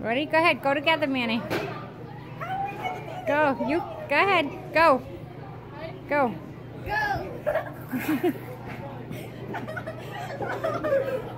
Ready? Go ahead. Go together, Manny. Go. You. Go ahead. Go. Go. Go.